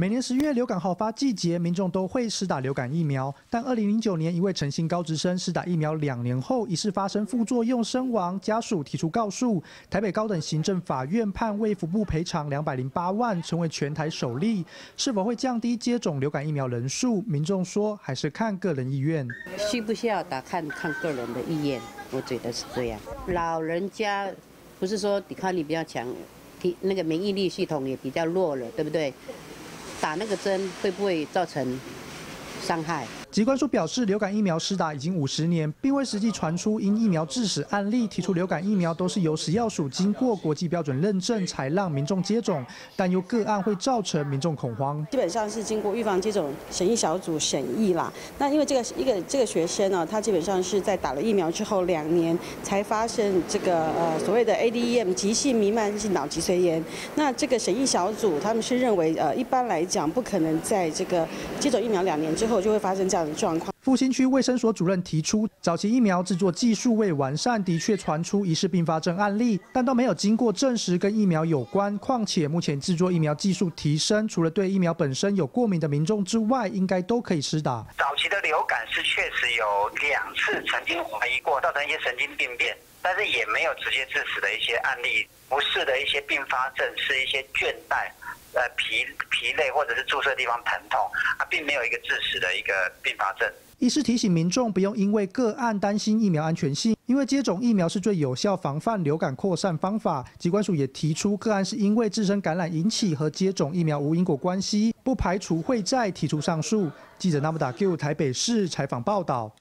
每年十一月流感好发季节，民众都会施打流感疫苗。但二零零九年，一位诚信高职生施打疫苗两年后，疑似发生副作用身亡，家属提出告诉台北高等行政法院，判卫福部赔偿两百零八万，成为全台首例。是否会降低接种流感疫苗人数？民众说还是看个人意愿。需不需要打？看看个人的意愿，我觉得是这样。老人家不是说抵抗力比较强，体那个免疫力系统也比较弱了，对不对？打那个针会不会造成伤害？疾管署表示，流感疫苗施打已经五十年，并未实际传出因疫苗致死案例。提出流感疫苗都是由食药署经过国际标准认证才让民众接种，但有个案会造成民众恐慌。基本上是经过预防接种审议小组审议啦。那因为这个一个这个学生呢，他基本上是在打了疫苗之后两年才发生这个呃所谓的 ADEM 急性弥漫性脑脊髓炎。那这个审议小组他们是认为呃一般来讲不可能在这个接种疫苗两年之后就会发生这样。状况。复兴区卫生所主任提出，早期疫苗制作技术未完善，的确传出疑似并发症案例，但都没有经过证实跟疫苗有关。况且目前制作疫苗技术提升，除了对疫苗本身有过敏的民众之外，应该都可以施打。早期的流感是确实有两次曾经怀疑过造成一些神经病变，但是也没有直接致死的一些案例。不是的一些并发症是一些倦怠。呃，疲疲累或者是注射地方疼痛，啊，并没有一个致死的一个并发症。医师提醒民众不用因为个案担心疫苗安全性，因为接种疫苗是最有效防范流感扩散方法。疾管署也提出，个案是因为自身感染引起，和接种疫苗无因果关系，不排除会再提出上诉。记者纳木达 Q 台北市采访报道。